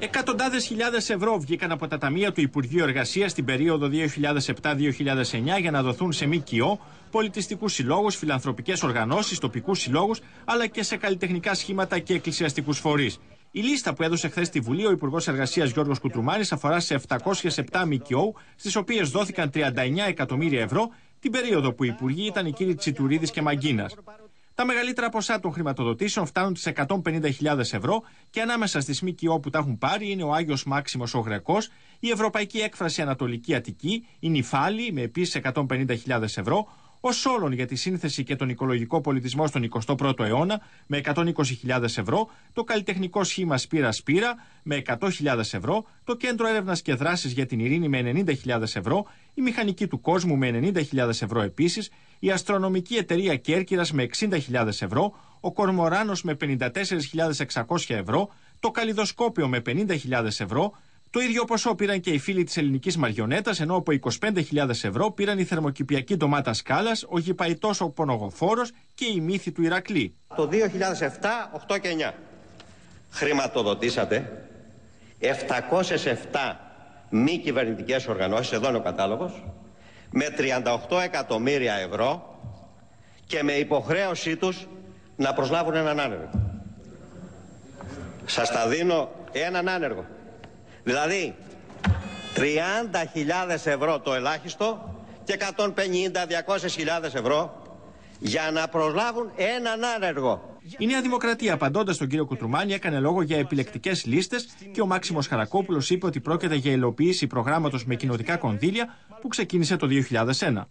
Εκατοντάδες χιλιάδες ευρώ βγήκαν από τα ταμεία του Υπουργείου Εργασίας στην περίοδο 2007-2009 για να δοθούν σε ΜΚΟ, πολιτιστικούς συλλόγους, φιλανθρωπικές οργανώσεις, τοπικούς συλλόγους αλλά και σε καλλιτεχνικά σχήματα και εκκλησιαστικούς φορείς. Η λίστα που έδωσε χθες στη Βουλή ο Υπουργός Εργασίας Γιώργος Κουτρουμάνης αφορά σε 707 ΜΚΟ, στις οποίες δόθηκαν 39 εκατομμύρια ευρώ την περίοδο που οι υπουργοί ήταν οι κύριοι Τσιτουρίδης και Μαγκίνας. Τα μεγαλύτερα ποσά των χρηματοδοτήσεων φτάνουν τις 150.000 ευρώ και ανάμεσα στις ΜΚΟ που τα έχουν πάρει είναι ο Άγιος Μάξιμος ο Γρεκό, η Ευρωπαϊκή Έκφραση Ανατολική Αττική, η Νιφάλη με επίσης 150.000 ευρώ, ο Σόλων για τη σύνθεση και τον οικολογικό πολιτισμό στον 21ο αιώνα με 120.000 ευρώ, το καλλιτεχνικό σχήμα Σπύρα Σπύρα με 100.000 ευρώ, το κέντρο έρευνας και δράσης για την ειρήνη με 90.000 ευρώ, η μηχανική του κόσμου με 90.000 ευρώ επίσης, η αστρονομική εταιρεία Κέρκυρας με 60.000 ευρώ, ο Κορμοράνος με 54.600 ευρώ, το καλλιδοσκόπιο με 50.000 ευρώ, το ίδιο ποσό πήραν και οι φίλοι της ελληνικής Μαριονέτας, ενώ από 25.000 ευρώ πήραν η θερμοκηπιακή ντομάτας σκάλας, ο γηπαϊτός ο πονογοφόρος και η μύθη του Ηρακλή. Το 2007, 8 και 9 χρηματοδοτήσατε 707 μη κυβερνητικές οργανώσεις, εδώ είναι ο κατάλογος, με 38 εκατομμύρια ευρώ και με υποχρέωσή τους να προσλάβουν έναν άνεργο. Σας τα δίνω έναν άνεργο. Δηλαδή 30.000 ευρώ το ελάχιστο και 150-200.000 ευρώ για να προσλάβουν έναν άνεργο. Η Νέα Δημοκρατία, απαντώντας τον κύριο Κουτρουμάνη, έκανε λόγο για επιλεκτικές λίστες και ο Μάξιμος Χαρακόπουλος είπε ότι πρόκειται για υλοποίηση προγράμματος με κοινοτικά κονδύλια που ξεκίνησε το 2001.